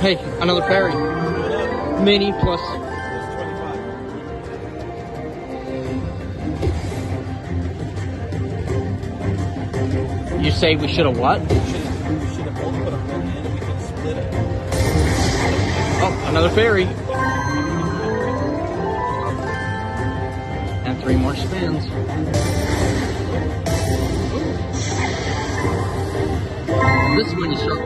Hey, another fairy. Mini plus. You say we should have what? Oh, another fairy. And three more spins. This is when you start.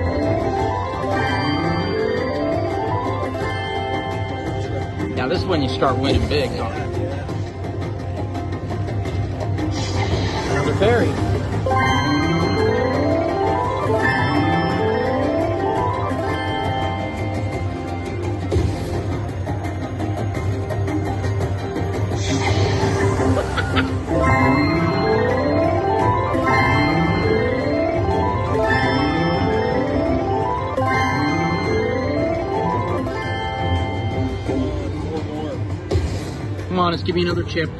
Now this is when you start winning big, huh? Another fairy. Come on, let's give me another chip.